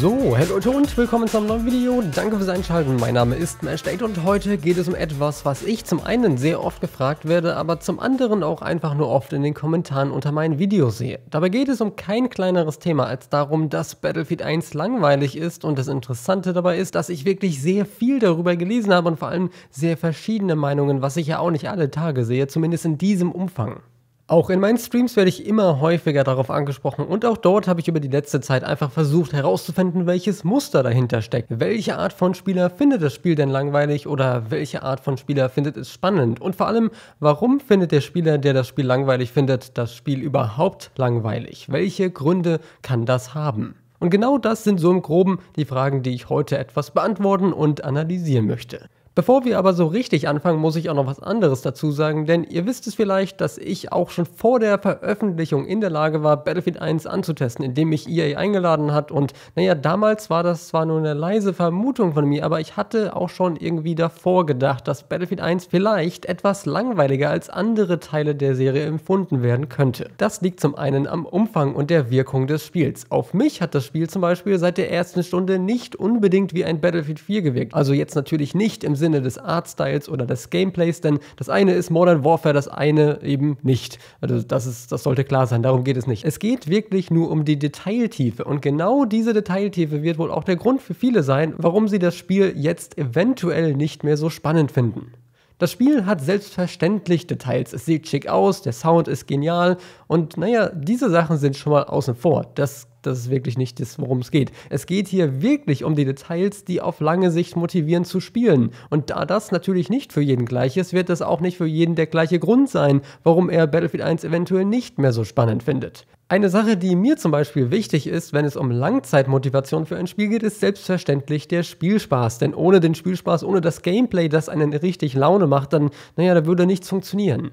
So, hey Leute und willkommen zu einem neuen Video. Danke fürs Einschalten. Mein Name ist Mashdate und heute geht es um etwas, was ich zum einen sehr oft gefragt werde, aber zum anderen auch einfach nur oft in den Kommentaren unter meinen Videos sehe. Dabei geht es um kein kleineres Thema als darum, dass Battlefield 1 langweilig ist und das Interessante dabei ist, dass ich wirklich sehr viel darüber gelesen habe und vor allem sehr verschiedene Meinungen, was ich ja auch nicht alle Tage sehe, zumindest in diesem Umfang. Auch in meinen Streams werde ich immer häufiger darauf angesprochen und auch dort habe ich über die letzte Zeit einfach versucht herauszufinden, welches Muster dahinter steckt. Welche Art von Spieler findet das Spiel denn langweilig oder welche Art von Spieler findet es spannend? Und vor allem, warum findet der Spieler, der das Spiel langweilig findet, das Spiel überhaupt langweilig? Welche Gründe kann das haben? Und genau das sind so im groben die Fragen, die ich heute etwas beantworten und analysieren möchte. Bevor wir aber so richtig anfangen, muss ich auch noch was anderes dazu sagen, denn ihr wisst es vielleicht, dass ich auch schon vor der Veröffentlichung in der Lage war, Battlefield 1 anzutesten, indem mich EA eingeladen hat und naja, damals war das zwar nur eine leise Vermutung von mir, aber ich hatte auch schon irgendwie davor gedacht, dass Battlefield 1 vielleicht etwas langweiliger als andere Teile der Serie empfunden werden könnte. Das liegt zum einen am Umfang und der Wirkung des Spiels. Auf mich hat das Spiel zum Beispiel seit der ersten Stunde nicht unbedingt wie ein Battlefield 4 gewirkt. Also jetzt natürlich nicht im Sinne des Artstyles oder des Gameplays, denn das eine ist Modern Warfare, das eine eben nicht. Also das, ist, das sollte klar sein, darum geht es nicht. Es geht wirklich nur um die Detailtiefe und genau diese Detailtiefe wird wohl auch der Grund für viele sein, warum sie das Spiel jetzt eventuell nicht mehr so spannend finden. Das Spiel hat selbstverständlich Details. Es sieht schick aus, der Sound ist genial und naja, diese Sachen sind schon mal außen vor. Das das ist wirklich nicht das, worum es geht. Es geht hier wirklich um die Details, die auf lange Sicht motivieren zu spielen. Und da das natürlich nicht für jeden gleich ist, wird das auch nicht für jeden der gleiche Grund sein, warum er Battlefield 1 eventuell nicht mehr so spannend findet. Eine Sache, die mir zum Beispiel wichtig ist, wenn es um Langzeitmotivation für ein Spiel geht, ist selbstverständlich der Spielspaß. Denn ohne den Spielspaß, ohne das Gameplay, das einen richtig Laune macht, dann, naja, da würde nichts funktionieren.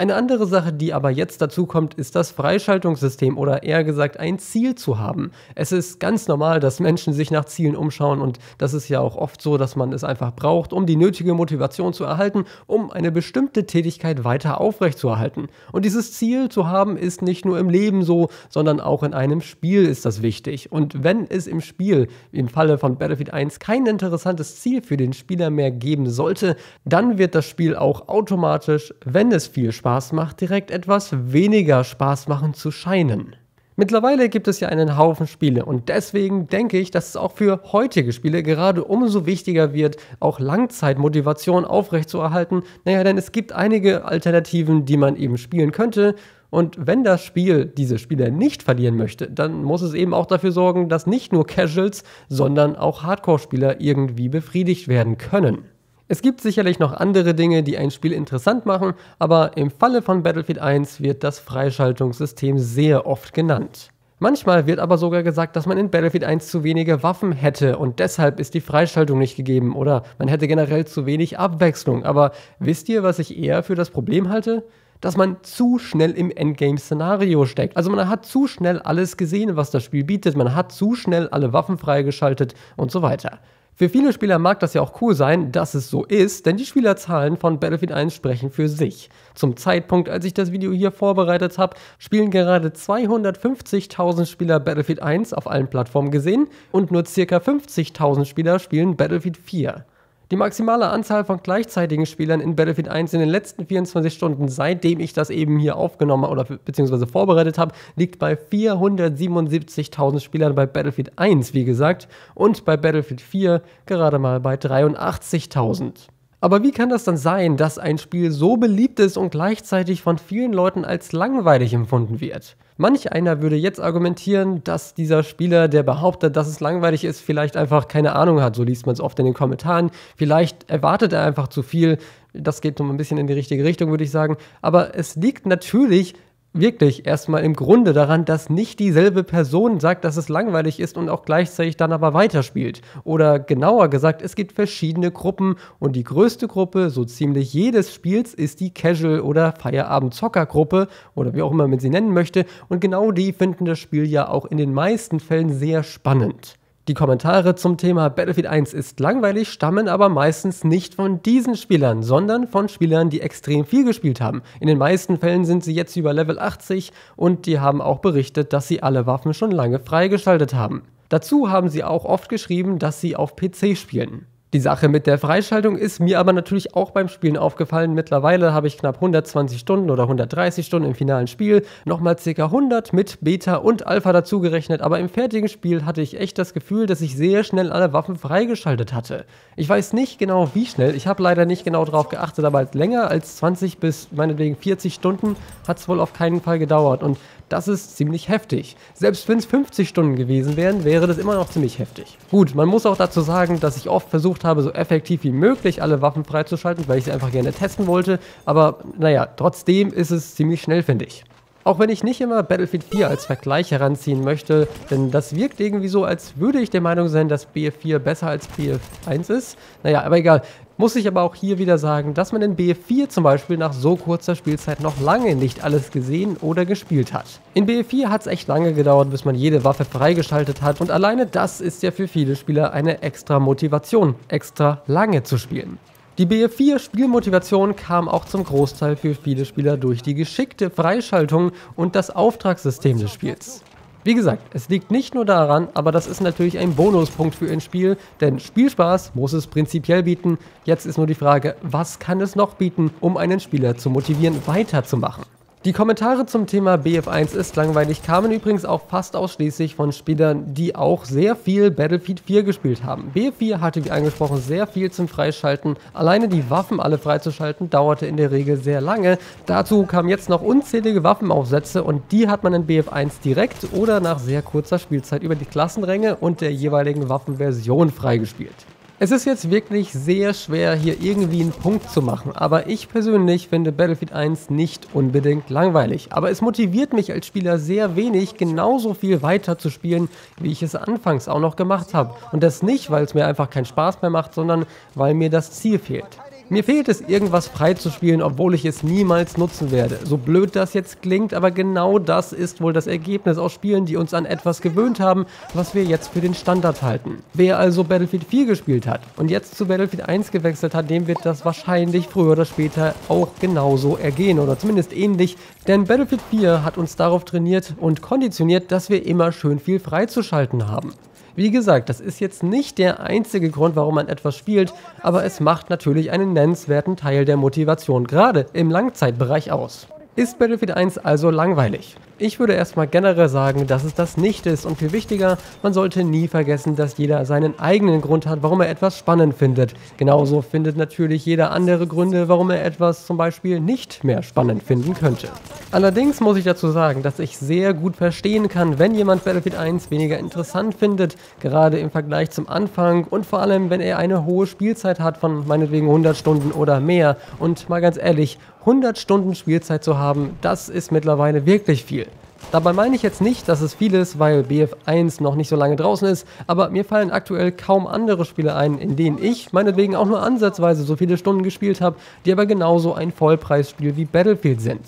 Eine andere Sache, die aber jetzt dazu kommt, ist das Freischaltungssystem oder eher gesagt ein Ziel zu haben. Es ist ganz normal, dass Menschen sich nach Zielen umschauen und das ist ja auch oft so, dass man es einfach braucht, um die nötige Motivation zu erhalten, um eine bestimmte Tätigkeit weiter aufrechtzuerhalten. Und dieses Ziel zu haben ist nicht nur im Leben so, sondern auch in einem Spiel ist das wichtig. Und wenn es im Spiel, im Falle von Battlefield 1, kein interessantes Ziel für den Spieler mehr geben sollte, dann wird das Spiel auch automatisch, wenn es viel Spaß Spaß macht, direkt etwas weniger Spaß machen zu scheinen. Mittlerweile gibt es ja einen Haufen Spiele und deswegen denke ich, dass es auch für heutige Spiele gerade umso wichtiger wird, auch Langzeitmotivation aufrechtzuerhalten. Naja, denn es gibt einige Alternativen, die man eben spielen könnte. Und wenn das Spiel diese Spieler nicht verlieren möchte, dann muss es eben auch dafür sorgen, dass nicht nur Casuals, sondern auch Hardcore-Spieler irgendwie befriedigt werden können. Es gibt sicherlich noch andere Dinge, die ein Spiel interessant machen, aber im Falle von Battlefield 1 wird das Freischaltungssystem sehr oft genannt. Manchmal wird aber sogar gesagt, dass man in Battlefield 1 zu wenige Waffen hätte und deshalb ist die Freischaltung nicht gegeben oder man hätte generell zu wenig Abwechslung. Aber wisst ihr, was ich eher für das Problem halte? Dass man zu schnell im Endgame-Szenario steckt. Also man hat zu schnell alles gesehen, was das Spiel bietet, man hat zu schnell alle Waffen freigeschaltet und so weiter. Für viele Spieler mag das ja auch cool sein, dass es so ist, denn die Spielerzahlen von Battlefield 1 sprechen für sich. Zum Zeitpunkt, als ich das Video hier vorbereitet habe, spielen gerade 250.000 Spieler Battlefield 1 auf allen Plattformen gesehen und nur ca. 50.000 Spieler spielen Battlefield 4. Die maximale Anzahl von gleichzeitigen Spielern in Battlefield 1 in den letzten 24 Stunden, seitdem ich das eben hier aufgenommen oder beziehungsweise vorbereitet habe, liegt bei 477.000 Spielern bei Battlefield 1, wie gesagt, und bei Battlefield 4 gerade mal bei 83.000. Aber wie kann das dann sein, dass ein Spiel so beliebt ist und gleichzeitig von vielen Leuten als langweilig empfunden wird? Manch einer würde jetzt argumentieren, dass dieser Spieler, der behauptet, dass es langweilig ist, vielleicht einfach keine Ahnung hat. So liest man es oft in den Kommentaren. Vielleicht erwartet er einfach zu viel. Das geht um ein bisschen in die richtige Richtung, würde ich sagen. Aber es liegt natürlich wirklich erstmal im Grunde daran, dass nicht dieselbe Person sagt, dass es langweilig ist und auch gleichzeitig dann aber weiterspielt. Oder genauer gesagt, es gibt verschiedene Gruppen und die größte Gruppe, so ziemlich jedes Spiels, ist die Casual- oder Feierabend-Zocker-Gruppe oder wie auch immer man sie nennen möchte. Und genau die finden das Spiel ja auch in den meisten Fällen sehr spannend. Die Kommentare zum Thema Battlefield 1 ist langweilig, stammen aber meistens nicht von diesen Spielern, sondern von Spielern, die extrem viel gespielt haben. In den meisten Fällen sind sie jetzt über Level 80 und die haben auch berichtet, dass sie alle Waffen schon lange freigeschaltet haben. Dazu haben sie auch oft geschrieben, dass sie auf PC spielen. Die Sache mit der Freischaltung ist mir aber natürlich auch beim Spielen aufgefallen. Mittlerweile habe ich knapp 120 Stunden oder 130 Stunden im finalen Spiel, nochmal ca. 100 mit Beta und Alpha dazugerechnet, aber im fertigen Spiel hatte ich echt das Gefühl, dass ich sehr schnell alle Waffen freigeschaltet hatte. Ich weiß nicht genau wie schnell, ich habe leider nicht genau darauf geachtet, aber länger als 20 bis meinetwegen 40 Stunden hat es wohl auf keinen Fall gedauert und das ist ziemlich heftig. Selbst wenn es 50 Stunden gewesen wären, wäre das immer noch ziemlich heftig. Gut, man muss auch dazu sagen, dass ich oft versucht habe, so effektiv wie möglich alle Waffen freizuschalten, weil ich sie einfach gerne testen wollte. Aber naja, trotzdem ist es ziemlich schnell, finde ich. Auch wenn ich nicht immer Battlefield 4 als Vergleich heranziehen möchte, denn das wirkt irgendwie so, als würde ich der Meinung sein, dass BF4 besser als BF1 ist. Naja, aber egal. Muss ich aber auch hier wieder sagen, dass man in BF4 zum Beispiel nach so kurzer Spielzeit noch lange nicht alles gesehen oder gespielt hat. In BF4 hat es echt lange gedauert, bis man jede Waffe freigeschaltet hat und alleine das ist ja für viele Spieler eine extra Motivation, extra lange zu spielen. Die BF4 Spielmotivation kam auch zum Großteil für viele Spieler durch die geschickte Freischaltung und das Auftragssystem des Spiels. Wie gesagt, es liegt nicht nur daran, aber das ist natürlich ein Bonuspunkt für ein Spiel, denn Spielspaß muss es prinzipiell bieten. Jetzt ist nur die Frage, was kann es noch bieten, um einen Spieler zu motivieren, weiterzumachen? Die Kommentare zum Thema BF1 ist langweilig kamen übrigens auch fast ausschließlich von Spielern, die auch sehr viel Battlefield 4 gespielt haben. BF4 hatte wie angesprochen sehr viel zum Freischalten. Alleine die Waffen alle freizuschalten dauerte in der Regel sehr lange. Dazu kamen jetzt noch unzählige Waffenaufsätze und die hat man in BF1 direkt oder nach sehr kurzer Spielzeit über die Klassenränge und der jeweiligen Waffenversion freigespielt. Es ist jetzt wirklich sehr schwer, hier irgendwie einen Punkt zu machen, aber ich persönlich finde Battlefield 1 nicht unbedingt langweilig. Aber es motiviert mich als Spieler sehr wenig, genauso viel weiter zu spielen, wie ich es anfangs auch noch gemacht habe. Und das nicht, weil es mir einfach keinen Spaß mehr macht, sondern weil mir das Ziel fehlt. Mir fehlt es, irgendwas freizuspielen, obwohl ich es niemals nutzen werde. So blöd das jetzt klingt, aber genau das ist wohl das Ergebnis aus Spielen, die uns an etwas gewöhnt haben, was wir jetzt für den Standard halten. Wer also Battlefield 4 gespielt hat und jetzt zu Battlefield 1 gewechselt hat, dem wird das wahrscheinlich früher oder später auch genauso ergehen oder zumindest ähnlich, denn Battlefield 4 hat uns darauf trainiert und konditioniert, dass wir immer schön viel freizuschalten haben. Wie gesagt, das ist jetzt nicht der einzige Grund, warum man etwas spielt, aber es macht natürlich einen nennenswerten Teil der Motivation gerade im Langzeitbereich aus. Ist Battlefield 1 also langweilig? Ich würde erstmal generell sagen, dass es das nicht ist und viel wichtiger, man sollte nie vergessen, dass jeder seinen eigenen Grund hat, warum er etwas spannend findet. Genauso findet natürlich jeder andere Gründe, warum er etwas zum Beispiel nicht mehr spannend finden könnte. Allerdings muss ich dazu sagen, dass ich sehr gut verstehen kann, wenn jemand Battlefield 1 weniger interessant findet, gerade im Vergleich zum Anfang und vor allem, wenn er eine hohe Spielzeit hat von meinetwegen 100 Stunden oder mehr. Und mal ganz ehrlich, 100 Stunden Spielzeit zu haben, das ist mittlerweile wirklich viel. Dabei meine ich jetzt nicht, dass es viel ist, weil BF1 noch nicht so lange draußen ist, aber mir fallen aktuell kaum andere Spiele ein, in denen ich meinetwegen auch nur ansatzweise so viele Stunden gespielt habe, die aber genauso ein Vollpreisspiel wie Battlefield sind.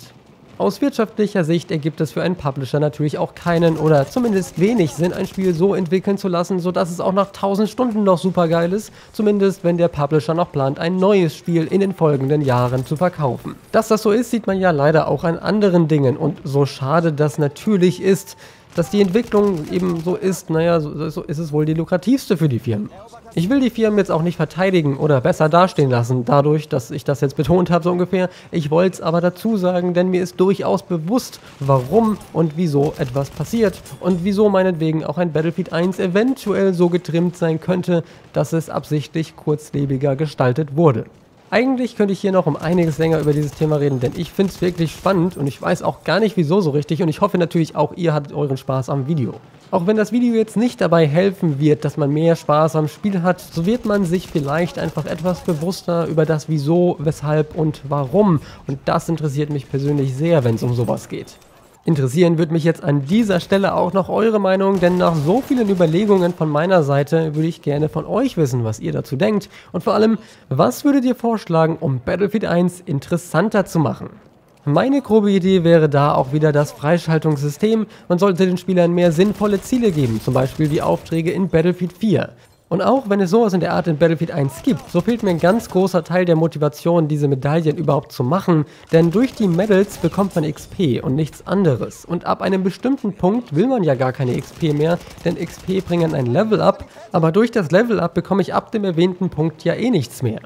Aus wirtschaftlicher Sicht ergibt es für einen Publisher natürlich auch keinen oder zumindest wenig Sinn, ein Spiel so entwickeln zu lassen, sodass es auch nach 1000 Stunden noch super geil ist, zumindest wenn der Publisher noch plant, ein neues Spiel in den folgenden Jahren zu verkaufen. Dass das so ist, sieht man ja leider auch an anderen Dingen und so schade das natürlich ist, dass die Entwicklung eben so ist, naja, so, so ist es wohl die lukrativste für die Firmen. Ich will die Firmen jetzt auch nicht verteidigen oder besser dastehen lassen, dadurch, dass ich das jetzt betont habe, so ungefähr. Ich wollte es aber dazu sagen, denn mir ist durchaus bewusst, warum und wieso etwas passiert und wieso meinetwegen auch ein Battlefield 1 eventuell so getrimmt sein könnte, dass es absichtlich kurzlebiger gestaltet wurde. Eigentlich könnte ich hier noch um einiges länger über dieses Thema reden, denn ich finde es wirklich spannend und ich weiß auch gar nicht wieso so richtig und ich hoffe natürlich auch ihr hattet euren Spaß am Video. Auch wenn das Video jetzt nicht dabei helfen wird, dass man mehr Spaß am Spiel hat, so wird man sich vielleicht einfach etwas bewusster über das Wieso, Weshalb und Warum und das interessiert mich persönlich sehr, wenn es um sowas geht. Interessieren würde mich jetzt an dieser Stelle auch noch eure Meinung, denn nach so vielen Überlegungen von meiner Seite würde ich gerne von euch wissen, was ihr dazu denkt und vor allem, was würdet ihr vorschlagen, um Battlefield 1 interessanter zu machen? Meine grobe Idee wäre da auch wieder das Freischaltungssystem. Man sollte den Spielern mehr sinnvolle Ziele geben, zum Beispiel wie Aufträge in Battlefield 4. Und auch wenn es sowas in der Art in Battlefield 1 gibt, so fehlt mir ein ganz großer Teil der Motivation, diese Medaillen überhaupt zu machen, denn durch die Medals bekommt man XP und nichts anderes. Und ab einem bestimmten Punkt will man ja gar keine XP mehr, denn XP bringen ein Level up, aber durch das Level up bekomme ich ab dem erwähnten Punkt ja eh nichts mehr.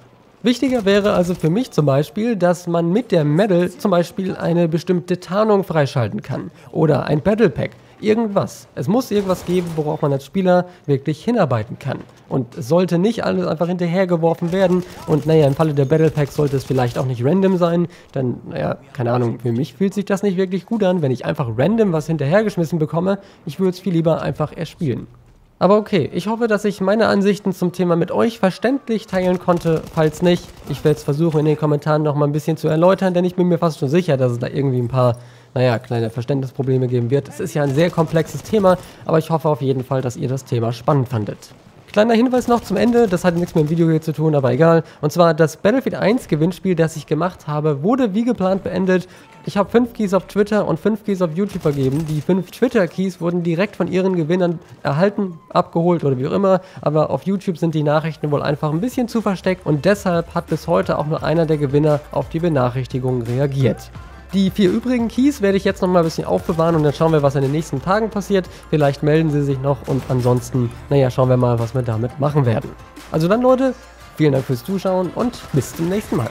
Wichtiger wäre also für mich zum Beispiel, dass man mit der Medal zum Beispiel eine bestimmte Tarnung freischalten kann oder ein Battle Pack. Irgendwas. Es muss irgendwas geben, worauf man als Spieler wirklich hinarbeiten kann. Und es sollte nicht alles einfach hinterhergeworfen werden. Und naja, im Falle der Battle Packs sollte es vielleicht auch nicht random sein. Denn, naja, keine Ahnung, für mich fühlt sich das nicht wirklich gut an, wenn ich einfach random was hinterhergeschmissen bekomme. Ich würde es viel lieber einfach erspielen. Aber okay, ich hoffe, dass ich meine Ansichten zum Thema mit euch verständlich teilen konnte. Falls nicht, ich werde es versuchen in den Kommentaren noch mal ein bisschen zu erläutern, denn ich bin mir fast schon sicher, dass es da irgendwie ein paar, naja, kleine Verständnisprobleme geben wird. Es ist ja ein sehr komplexes Thema, aber ich hoffe auf jeden Fall, dass ihr das Thema spannend fandet. Kleiner Hinweis noch zum Ende, das hat nichts mit dem Video hier zu tun, aber egal. Und zwar das Battlefield 1 Gewinnspiel, das ich gemacht habe, wurde wie geplant beendet. Ich habe 5 Keys auf Twitter und 5 Keys auf YouTube vergeben. Die 5 Twitter-Keys wurden direkt von ihren Gewinnern erhalten, abgeholt oder wie auch immer. Aber auf YouTube sind die Nachrichten wohl einfach ein bisschen zu versteckt und deshalb hat bis heute auch nur einer der Gewinner auf die Benachrichtigung reagiert. Die vier übrigen Keys werde ich jetzt noch mal ein bisschen aufbewahren und dann schauen wir, was in den nächsten Tagen passiert. Vielleicht melden sie sich noch und ansonsten, naja, schauen wir mal, was wir damit machen werden. Also dann Leute, vielen Dank fürs Zuschauen und bis zum nächsten Mal.